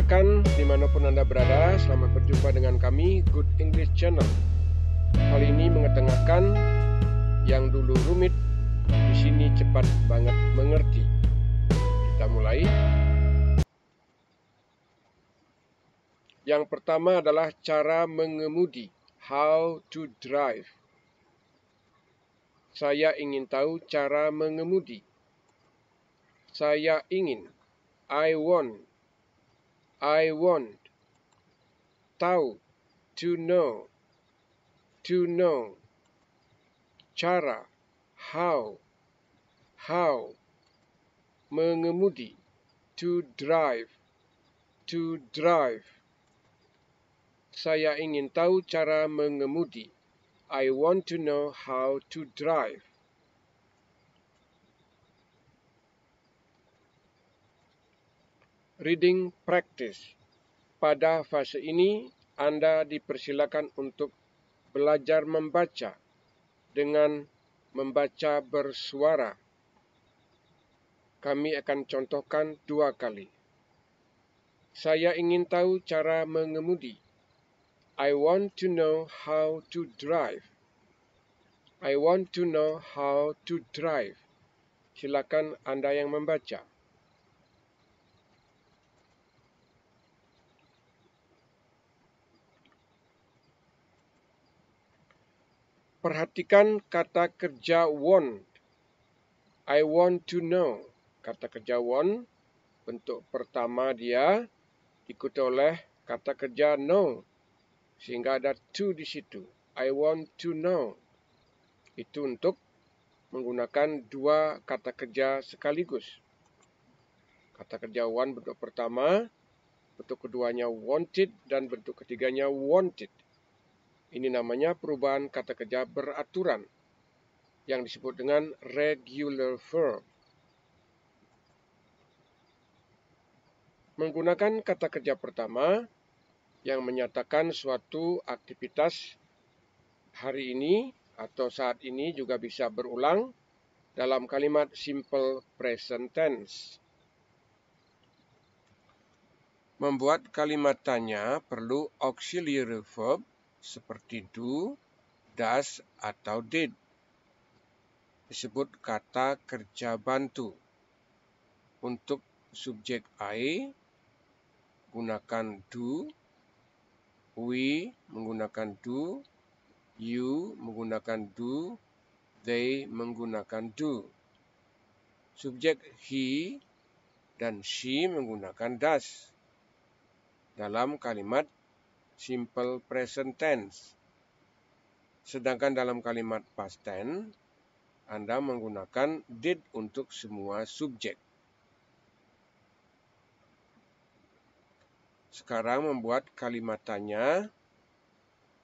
rekan-rekan di mana pun Anda berada, selamat berjumpa dengan kami Good English Channel. Kali ini mengetengahkan yang dulu rumit, di sini cepat banget mengerti. Kita mulai. Yang pertama adalah cara mengemudi, how to drive. Saya ingin tahu cara mengemudi. Saya ingin, I want I want. Tahu. To know. To know. Cara. How. How. Mengemudi. To drive. To drive. Saya ingin tahu cara mengemudi. I want to know how to drive. Reading Practice. Pada fase ini, Anda dipersilakan untuk belajar membaca dengan membaca bersuara. Kami akan contohkan dua kali. Saya ingin tahu cara mengemudi. I want to know how to drive. I want to know how to drive. Silakan Anda yang membaca. Perhatikan kata kerja want. I want to know. Kata kerja want, bentuk pertama dia diikuti oleh kata kerja know. Sehingga ada to di situ. I want to know. Itu untuk menggunakan dua kata kerja sekaligus. Kata kerja want bentuk pertama, bentuk keduanya wanted, dan bentuk ketiganya wanted. Ini namanya perubahan kata kerja beraturan yang disebut dengan regular verb. Menggunakan kata kerja pertama yang menyatakan suatu aktivitas hari ini atau saat ini juga bisa berulang dalam kalimat simple present tense. Membuat kalimat tanya perlu auxiliary verb seperti do, does, atau did. Disebut kata kerja bantu. Untuk subjek I, gunakan do, we menggunakan do, you menggunakan do, they menggunakan do. Subjek he dan she menggunakan does. Dalam kalimat simple present tense. Sedangkan dalam kalimat past tense, Anda menggunakan did untuk semua subjek. Sekarang membuat kalimat tanya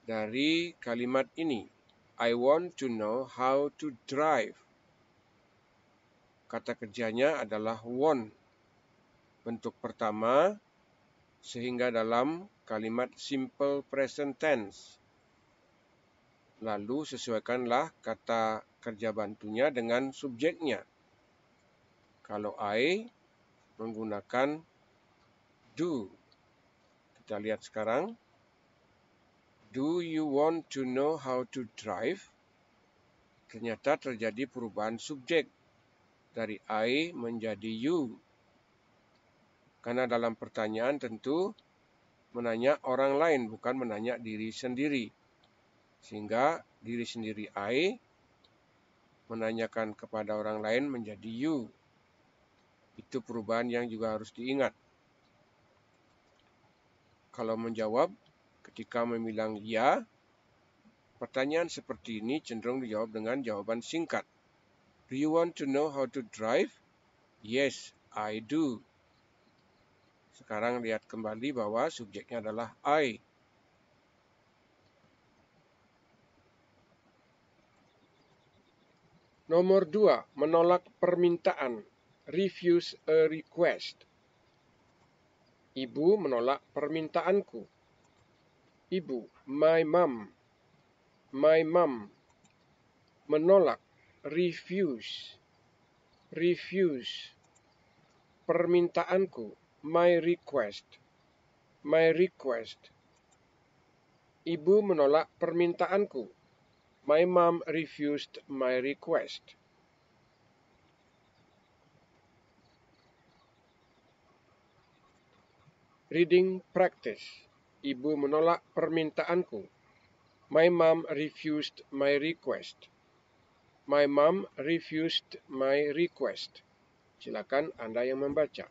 dari kalimat ini. I want to know how to drive. Kata kerjanya adalah want. Bentuk pertama, sehingga dalam kalimat simple present tense. Lalu sesuaikanlah kata kerja bantunya dengan subjeknya. Kalau I menggunakan do. Kita lihat sekarang. Do you want to know how to drive? Ternyata terjadi perubahan subjek dari I menjadi you. Karena dalam pertanyaan tentu menanya orang lain, bukan menanya diri sendiri. Sehingga diri sendiri I menanyakan kepada orang lain menjadi you. Itu perubahan yang juga harus diingat. Kalau menjawab ketika membilang ya, pertanyaan seperti ini cenderung dijawab dengan jawaban singkat. Do you want to know how to drive? Yes, I do. Sekarang lihat kembali bahwa subjeknya adalah I. Nomor dua, menolak permintaan. Refuse a request. Ibu menolak permintaanku. Ibu, my mom. My mom. Menolak. Refuse. Refuse. Permintaanku my request. my request. Ibu menolak permintaanku. My mom refused my request. Reading practice. Ibu menolak permintaanku. My mom refused my request. My mom refused my request. Silakan Anda yang membaca.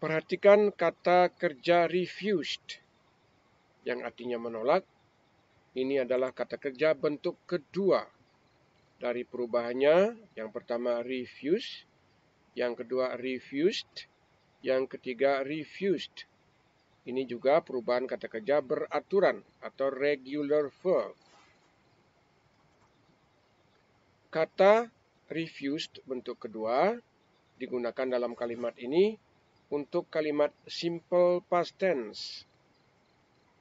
Perhatikan kata kerja refused yang artinya menolak. Ini adalah kata kerja bentuk kedua dari perubahannya. Yang pertama refuse, yang kedua refused, yang ketiga refused. Ini juga perubahan kata kerja beraturan atau regular verb. Kata refused bentuk kedua digunakan dalam kalimat ini untuk kalimat simple past tense.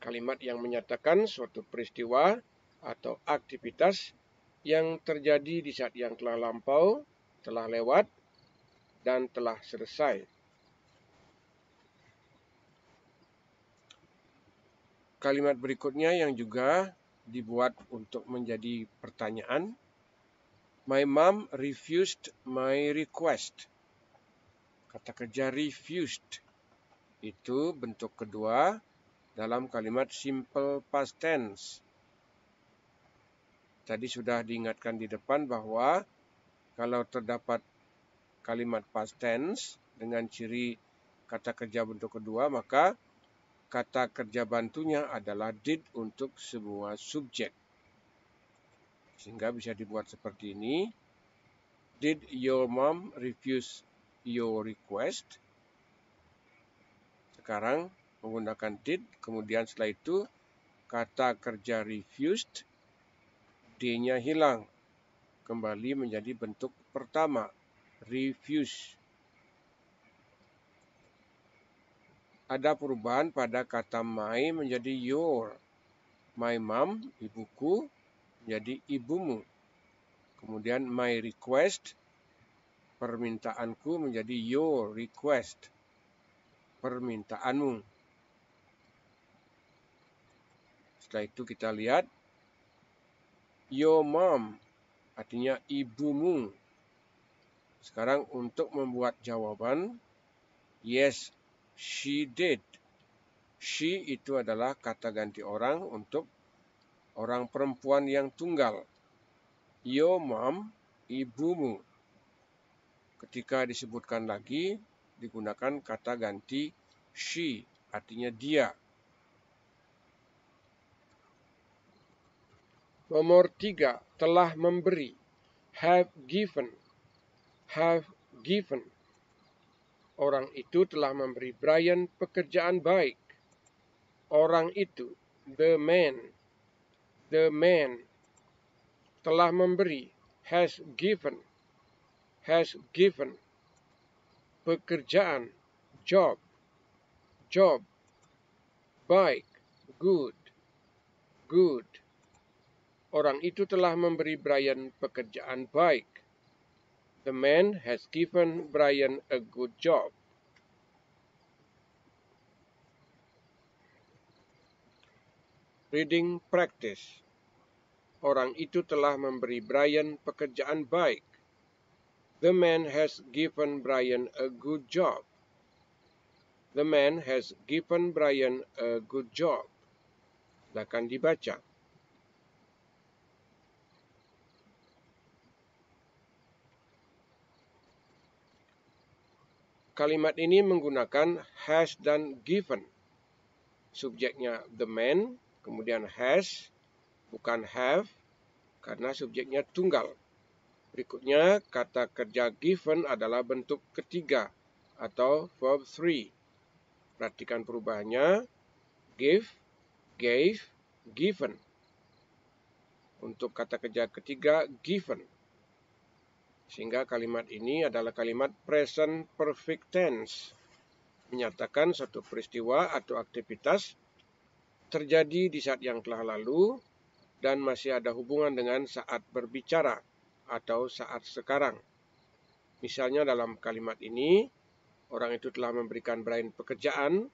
Kalimat yang menyatakan suatu peristiwa atau aktivitas yang terjadi di saat yang telah lampau, telah lewat, dan telah selesai. Kalimat berikutnya yang juga dibuat untuk menjadi pertanyaan. My mom refused my request. Kata kerja refused itu bentuk kedua dalam kalimat simple past tense. Tadi sudah diingatkan di depan bahwa kalau terdapat kalimat past tense dengan ciri kata kerja bentuk kedua, maka kata kerja bantunya adalah did untuk semua subjek. Sehingga bisa dibuat seperti ini. Did your mom refuse your request. Sekarang menggunakan did, kemudian setelah itu kata kerja refused, D-nya hilang. Kembali menjadi bentuk pertama, refuse. Ada perubahan pada kata my menjadi your. My mom, ibuku, menjadi ibumu. Kemudian my request permintaanku menjadi your request. Permintaanmu. Setelah itu kita lihat your mom artinya ibumu. Sekarang untuk membuat jawaban yes she did. She itu adalah kata ganti orang untuk orang perempuan yang tunggal. Your mom, ibumu. Ketika disebutkan lagi, digunakan kata ganti she, artinya dia. Nomor tiga, telah memberi. Have given. Have given. Orang itu telah memberi Brian pekerjaan baik. Orang itu, the man. The man telah memberi, has given has given pekerjaan job job baik good good. Orang itu telah memberi Brian pekerjaan baik. The man has given Brian a good job. Reading practice. Orang itu telah memberi Brian pekerjaan baik The man has given Brian a good job. The man has given Brian a good job. Silakan dibaca. Kalimat ini menggunakan has dan given. Subjeknya the man, kemudian has, bukan have, karena subjeknya tunggal. Berikutnya, kata kerja given adalah bentuk ketiga atau verb 3. Perhatikan perubahannya. Give, gave, given. Untuk kata kerja ketiga, given. Sehingga kalimat ini adalah kalimat present perfect tense. Menyatakan suatu peristiwa atau aktivitas terjadi di saat yang telah lalu dan masih ada hubungan dengan saat berbicara atau saat sekarang. Misalnya dalam kalimat ini, orang itu telah memberikan Brian pekerjaan,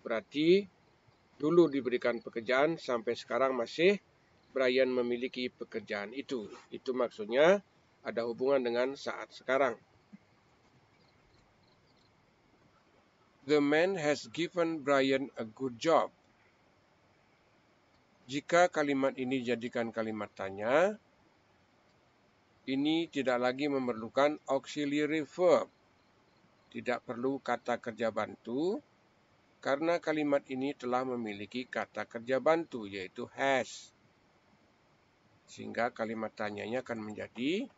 berarti dulu diberikan pekerjaan sampai sekarang masih Brian memiliki pekerjaan itu. Itu maksudnya ada hubungan dengan saat sekarang. The man has given Brian a good job. Jika kalimat ini dijadikan kalimat tanya, ini tidak lagi memerlukan auxiliary verb. Tidak perlu kata kerja bantu, karena kalimat ini telah memiliki kata kerja bantu, yaitu has. Sehingga kalimat tanyanya akan menjadi,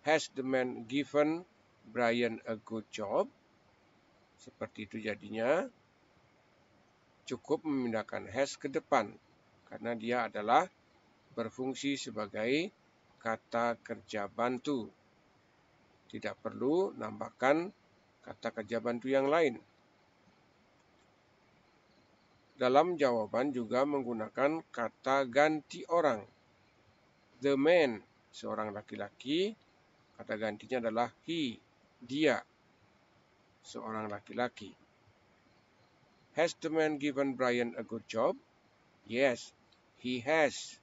Has the man given Brian a good job? Seperti itu jadinya. Cukup memindahkan has ke depan. Karena dia adalah berfungsi sebagai kata kerja bantu. Tidak perlu nambahkan kata kerja bantu yang lain. Dalam jawaban juga menggunakan kata ganti orang. The man, seorang laki-laki, kata gantinya adalah he, dia seorang laki-laki. Has the man given Brian a good job? Yes, he has.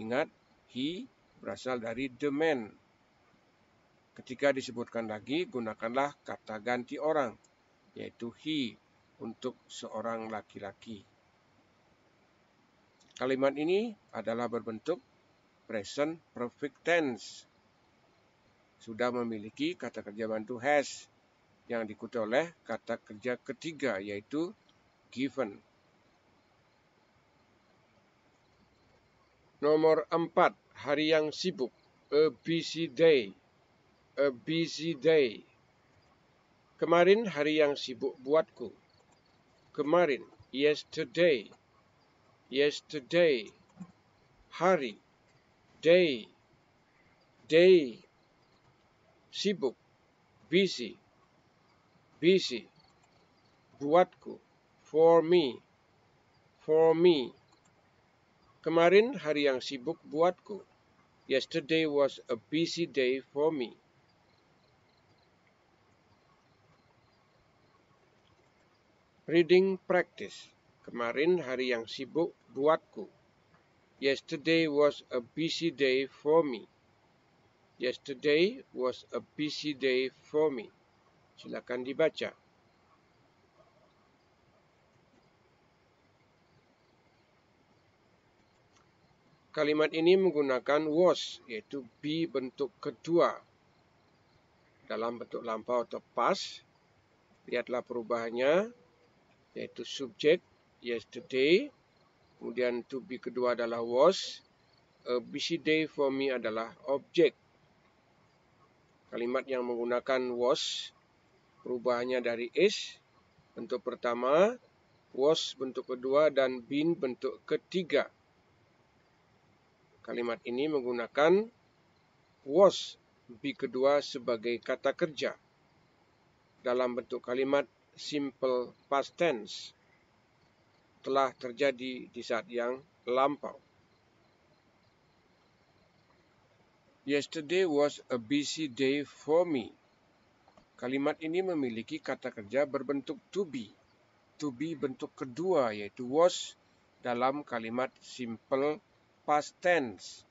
Ingat, he berasal dari the man. Ketika disebutkan lagi, gunakanlah kata ganti orang, yaitu he, untuk seorang laki-laki. Kalimat ini adalah berbentuk present perfect tense. Sudah memiliki kata kerja bantu has yang diikuti oleh kata kerja ketiga yaitu given. Nomor empat, hari yang sibuk. A busy day. A busy day. Kemarin hari yang sibuk buatku. Kemarin, yesterday. Yesterday. Hari. Day. Day. Sibuk. Busy busy buatku for me for me kemarin hari yang sibuk buatku. Yesterday was a busy day for me. Reading practice. Kemarin hari yang sibuk buatku. Yesterday was a busy day for me. Yesterday was a busy day for me. Silakan dibaca. Kalimat ini menggunakan was, yaitu be bentuk kedua. Dalam bentuk lampau atau past, lihatlah perubahannya, yaitu subjek, yesterday, kemudian to be kedua adalah was, a busy day for me adalah objek. Kalimat yang menggunakan was perubahannya dari is bentuk pertama, was bentuk kedua, dan bin bentuk ketiga. Kalimat ini menggunakan was bi kedua sebagai kata kerja dalam bentuk kalimat simple past tense telah terjadi di saat yang lampau. Yesterday was a busy day for me. Kalimat ini memiliki kata kerja berbentuk to be. To be bentuk kedua yaitu was dalam kalimat simple past tense.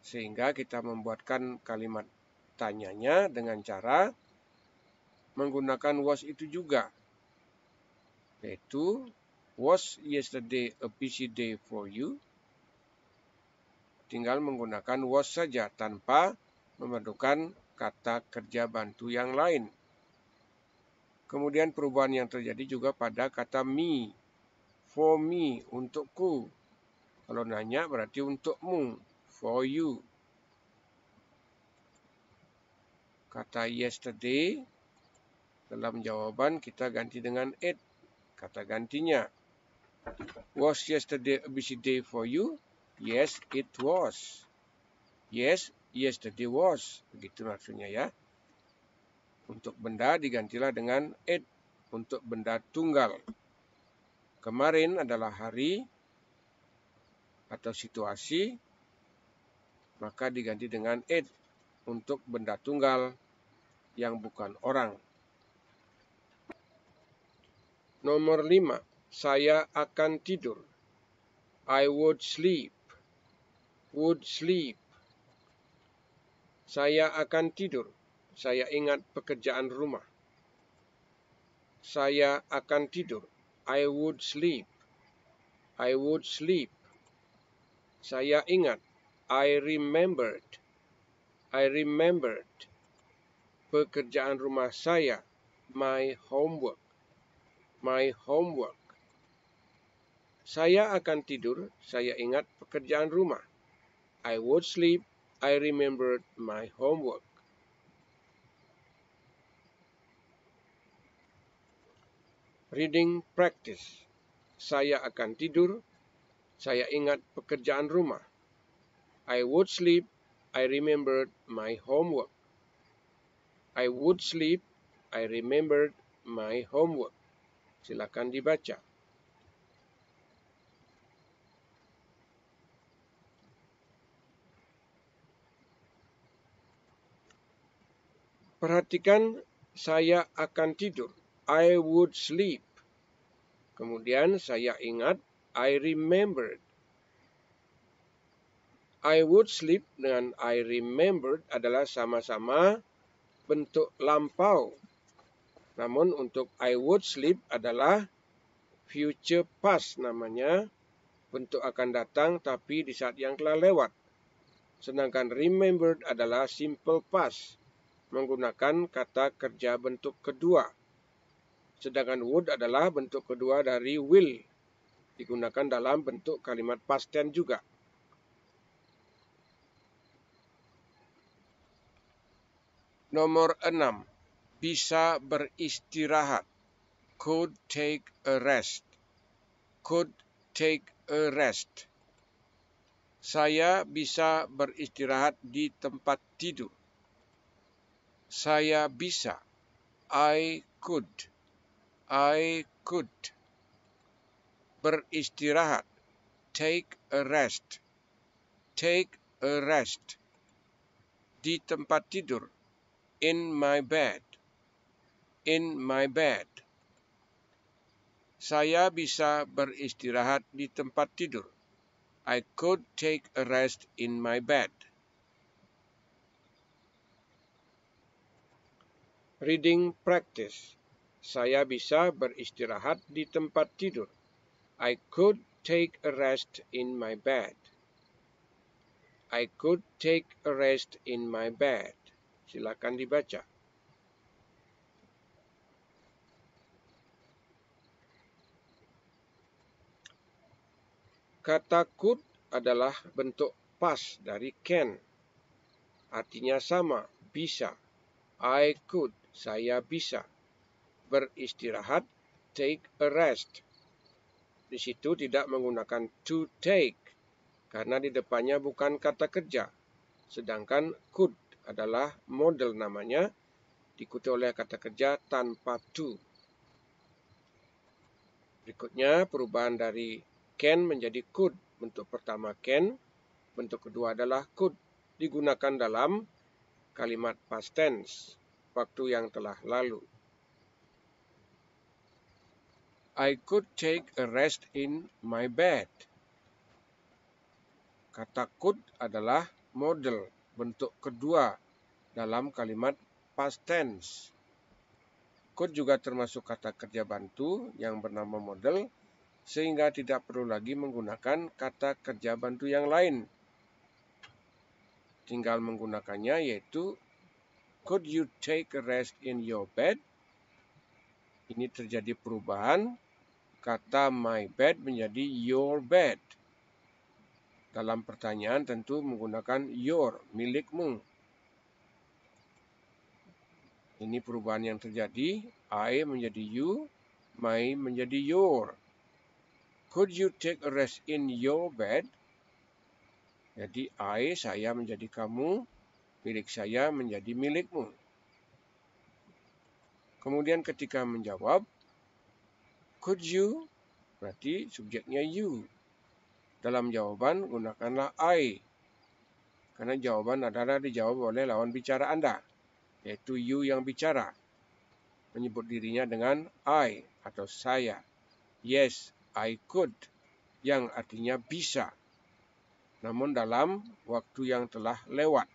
Sehingga kita membuatkan kalimat tanyanya dengan cara menggunakan was itu juga. Yaitu, was yesterday a busy day for you? Tinggal menggunakan was saja tanpa memerlukan kata kerja bantu yang lain. Kemudian perubahan yang terjadi juga pada kata me. For me, untukku. Kalau nanya berarti untukmu. For you. Kata yesterday, dalam jawaban kita ganti dengan it. Kata gantinya. Was yesterday a busy day for you? Yes, it was. Yes, yesterday was. Begitu maksudnya ya. Untuk benda digantilah dengan it. Untuk benda tunggal. Kemarin adalah hari atau situasi. Maka diganti dengan it. Untuk benda tunggal yang bukan orang. Nomor lima, saya akan tidur. I would sleep. Would sleep. Saya akan tidur. Saya ingat pekerjaan rumah. Saya akan tidur. I would sleep. I would sleep. Saya ingat. I remembered. I remembered. Pekerjaan rumah saya. My homework. My homework. Saya akan tidur. Saya ingat pekerjaan rumah. I would sleep. I remembered my homework. Reading practice. Saya akan tidur. Saya ingat pekerjaan rumah. I would sleep. I remembered my homework. I would sleep. I remembered my homework. Silakan dibaca. Perhatikan saya akan tidur. I would sleep. Kemudian saya ingat, I remembered. I would sleep dengan I remembered adalah sama-sama bentuk lampau. Namun untuk I would sleep adalah future past namanya. Bentuk akan datang tapi di saat yang telah lewat. Sedangkan remembered adalah simple past. Menggunakan kata kerja bentuk kedua. Sedangkan would adalah bentuk kedua dari will. Digunakan dalam bentuk kalimat past tense juga. Nomor enam, Bisa beristirahat. Could take a rest. Could take a rest. Saya bisa beristirahat di tempat tidur. Saya bisa. I could. I could beristirahat. Take a rest. Take a rest. Di tempat tidur. In my bed. In my bed. Saya bisa beristirahat di tempat tidur. I could take a rest in my bed. Reading practice. Saya bisa beristirahat di tempat tidur. I could take a rest in my bed. I could take a rest in my bed. Silakan dibaca. Kata could adalah bentuk pas dari can. Artinya sama, bisa. I could, saya bisa beristirahat, take a rest. Di situ tidak menggunakan to take, karena di depannya bukan kata kerja. Sedangkan could adalah model namanya, diikuti oleh kata kerja tanpa to. Berikutnya perubahan dari can menjadi could. Bentuk pertama can, bentuk kedua adalah could. Digunakan dalam kalimat past tense, waktu yang telah lalu. I could take a rest in my bed. Kata could adalah model bentuk kedua dalam kalimat past tense. Could juga termasuk kata kerja bantu yang bernama model sehingga tidak perlu lagi menggunakan kata kerja bantu yang lain. Tinggal menggunakannya yaitu Could you take a rest in your bed? Ini terjadi perubahan kata my bed menjadi your bed. Dalam pertanyaan tentu menggunakan your, milikmu. Ini perubahan yang terjadi. I menjadi you, my menjadi your. Could you take a rest in your bed? Jadi I, saya menjadi kamu, milik saya menjadi milikmu. Kemudian ketika menjawab, Could you? Berarti subjeknya you. Dalam jawaban gunakanlah I. Karena jawaban adalah dijawab oleh lawan bicara Anda. yaitu you yang bicara. Menyebut dirinya dengan I atau saya. Yes, I could yang artinya bisa. Namun dalam waktu yang telah lewat.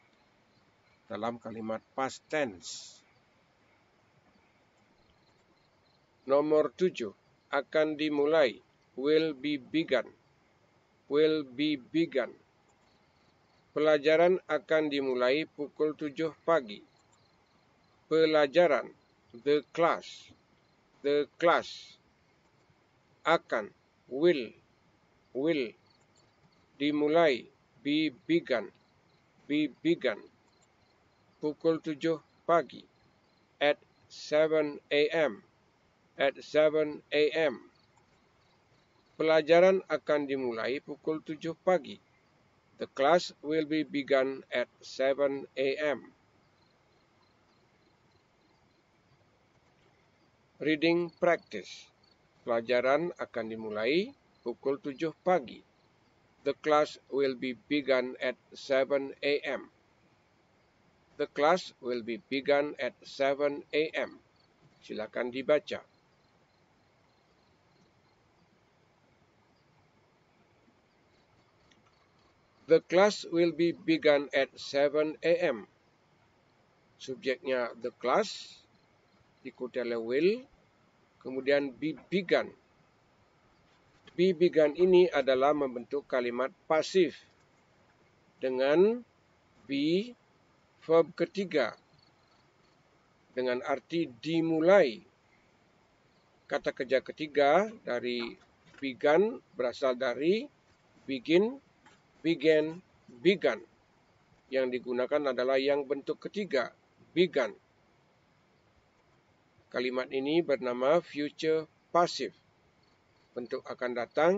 Dalam kalimat past tense. Nomor tujuh akan dimulai. Will be begun. Will be begun. Pelajaran akan dimulai pukul tujuh pagi. Pelajaran the class the class akan will will dimulai be begun be begun pukul tujuh pagi at 7 a.m at 7 a.m. Pelajaran akan dimulai pukul 7 pagi. The class will be begun at 7 a.m. Reading practice. Pelajaran akan dimulai pukul 7 pagi. The class will be begun at 7 a.m. The class will be begun at 7 a.m. Silakan dibaca. The class will be begun at 7 a.m. Subjeknya the class, diikuti oleh will, kemudian be begun. Be begun ini adalah membentuk kalimat pasif dengan be verb ketiga dengan arti dimulai. Kata kerja ketiga dari begun berasal dari begin began, begun. Yang digunakan adalah yang bentuk ketiga, begun. Kalimat ini bernama future passive. Bentuk akan datang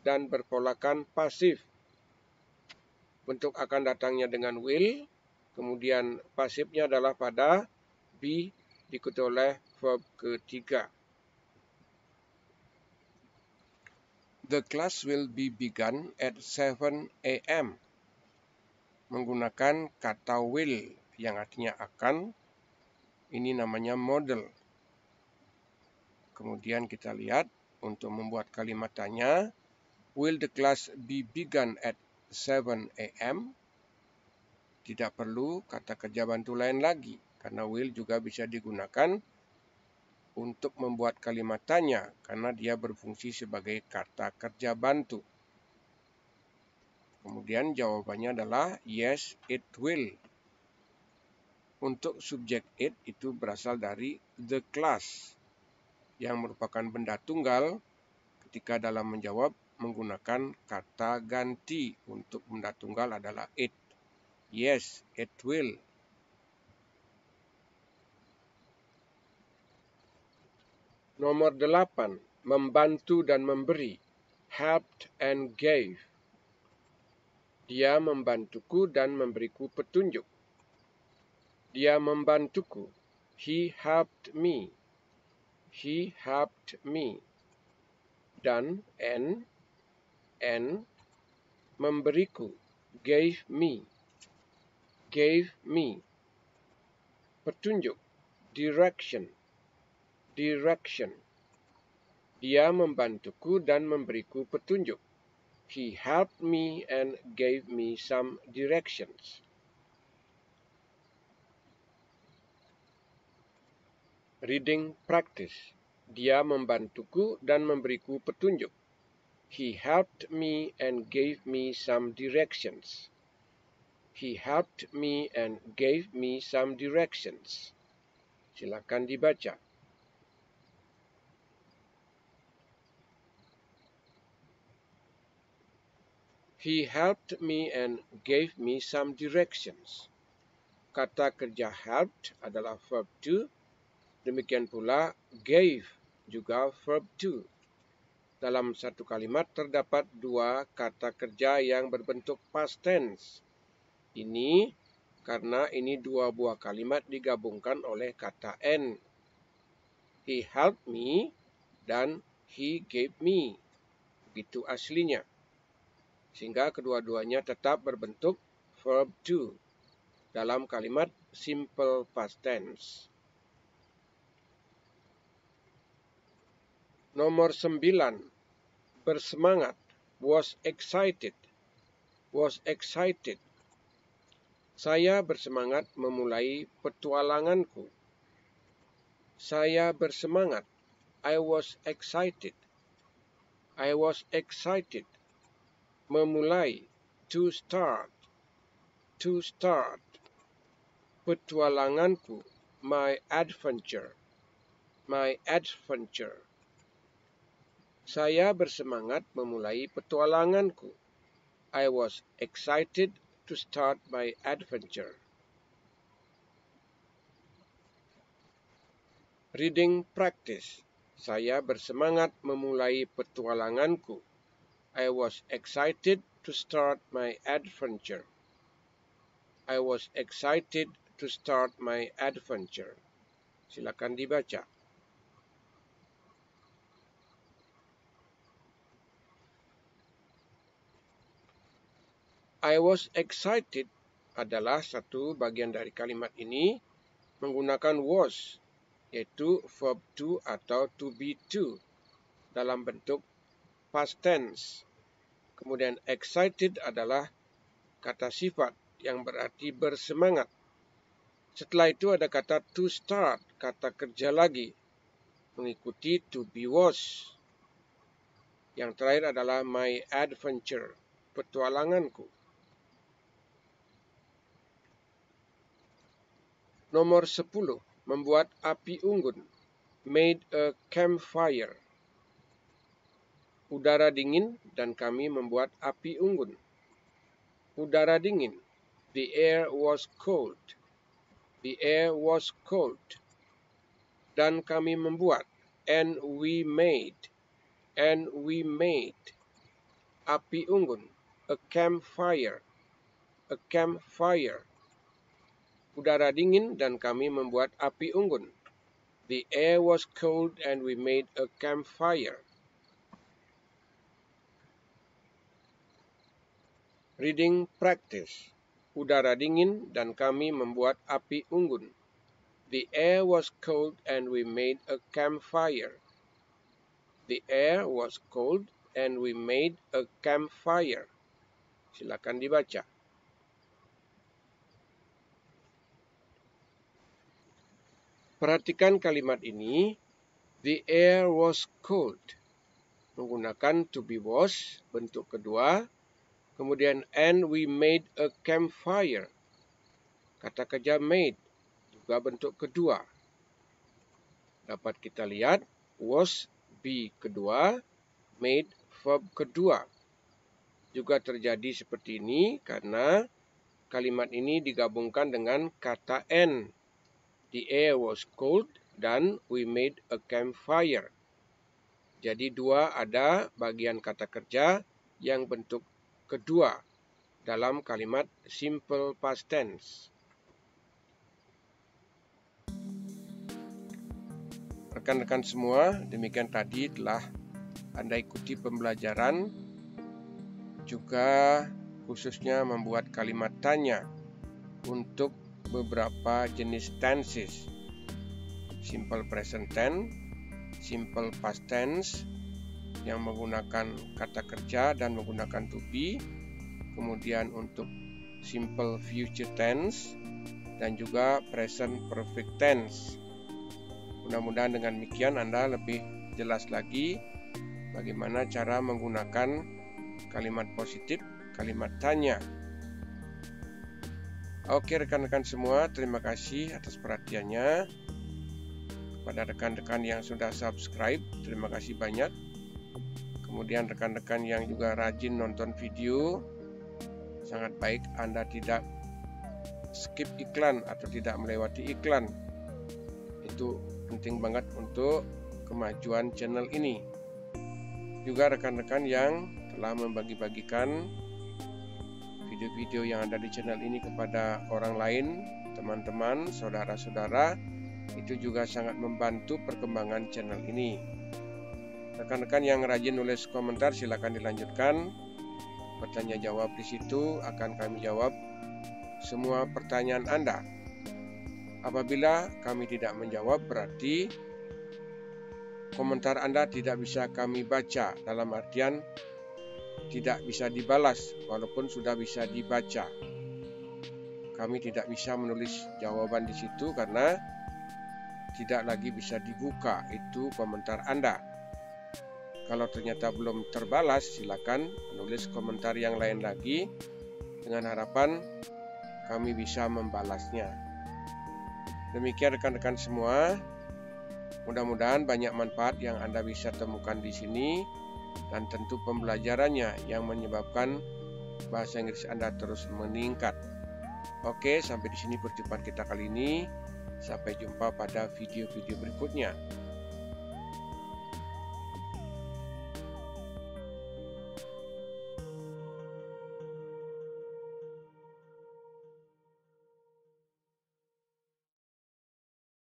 dan berpolakan pasif. Bentuk akan datangnya dengan will, kemudian pasifnya adalah pada be diikuti oleh verb ketiga. The class will be begun at 7 a.m. Menggunakan kata will yang artinya akan. Ini namanya model. Kemudian kita lihat untuk membuat kalimat tanya. Will the class be begun at 7 a.m.? Tidak perlu kata kerja bantu lain lagi. Karena will juga bisa digunakan untuk membuat kalimat tanya karena dia berfungsi sebagai kata kerja bantu. Kemudian jawabannya adalah yes, it will. Untuk subjek it itu berasal dari the class yang merupakan benda tunggal ketika dalam menjawab menggunakan kata ganti untuk benda tunggal adalah it. Yes, it will. Nomor delapan, membantu dan memberi. Helped and gave. Dia membantuku dan memberiku petunjuk. Dia membantuku. He helped me. He helped me. Dan and and memberiku. Gave me. Gave me. Petunjuk. Direction direction. Dia membantuku dan memberiku petunjuk. He helped me and gave me some directions. Reading practice. Dia membantuku dan memberiku petunjuk. He helped me and gave me some directions. He helped me and gave me some directions. Silakan dibaca. He helped me and gave me some directions. Kata kerja helped adalah verb to. Demikian pula gave juga verb to. Dalam satu kalimat terdapat dua kata kerja yang berbentuk past tense. Ini karena ini dua buah kalimat digabungkan oleh kata n. He helped me dan he gave me. Begitu aslinya sehingga kedua-duanya tetap berbentuk verb to. dalam kalimat simple past tense. Nomor 9. Bersemangat. Was excited. Was excited. Saya bersemangat memulai petualanganku. Saya bersemangat. I was excited. I was excited. Memulai. To start. To start. Petualanganku. My adventure. My adventure. Saya bersemangat memulai petualanganku. I was excited to start my adventure. Reading practice. Saya bersemangat memulai petualanganku. I was excited to start my adventure. I was excited to start my adventure. Silakan dibaca. I was excited adalah satu bagian dari kalimat ini menggunakan was, yaitu verb to atau to be to dalam bentuk past tense. Kemudian excited adalah kata sifat yang berarti bersemangat. Setelah itu ada kata to start, kata kerja lagi, mengikuti to be was. Yang terakhir adalah my adventure, petualanganku. Nomor 10. Membuat api unggun. Made a campfire. Udara dingin dan kami membuat api unggun. Udara dingin. The air was cold. The air was cold. Dan kami membuat. And we made. And we made. Api unggun. A campfire. A campfire udara dingin dan kami membuat api unggun. The air was cold and we made a campfire. Reading practice. Udara dingin dan kami membuat api unggun. The air was cold and we made a campfire. The air was cold and we made a campfire. Silakan dibaca. Perhatikan kalimat ini. The air was cold. Menggunakan to be was, bentuk kedua. Kemudian, and we made a campfire. Kata kerja made, juga bentuk kedua. Dapat kita lihat, was be kedua, made verb kedua. Juga terjadi seperti ini karena kalimat ini digabungkan dengan kata and The air was cold dan we made a campfire. Jadi dua ada bagian kata kerja yang bentuk kedua dalam kalimat simple past tense. Rekan-rekan semua, demikian tadi telah Anda ikuti pembelajaran juga khususnya membuat kalimat tanya untuk beberapa jenis tenses. Simple present tense, simple past tense yang menggunakan kata kerja dan menggunakan to be. Kemudian untuk simple future tense dan juga present perfect tense. Mudah-mudahan dengan demikian Anda lebih jelas lagi bagaimana cara menggunakan kalimat positif, kalimat tanya Oke rekan-rekan semua, terima kasih atas perhatiannya. Kepada rekan-rekan yang sudah subscribe, terima kasih banyak. Kemudian rekan-rekan yang juga rajin nonton video, sangat baik Anda tidak skip iklan atau tidak melewati iklan. Itu penting banget untuk kemajuan channel ini. Juga rekan-rekan yang telah membagi-bagikan video-video yang ada di channel ini kepada orang lain, teman-teman, saudara-saudara, itu juga sangat membantu perkembangan channel ini. Rekan-rekan yang rajin nulis komentar silakan dilanjutkan. Bertanya jawab di situ akan kami jawab semua pertanyaan Anda. Apabila kami tidak menjawab, berarti komentar Anda tidak bisa kami baca, dalam artian tidak bisa dibalas, walaupun sudah bisa dibaca. Kami tidak bisa menulis jawaban di situ karena tidak lagi bisa dibuka. Itu komentar Anda. Kalau ternyata belum terbalas, silakan menulis komentar yang lain lagi dengan harapan kami bisa membalasnya. Demikian rekan-rekan semua. Mudah-mudahan banyak manfaat yang Anda bisa temukan di sini dan tentu pembelajarannya yang menyebabkan bahasa Inggris Anda terus meningkat. Oke, sampai di sini perjumpaan kita kali ini. Sampai jumpa pada video-video berikutnya.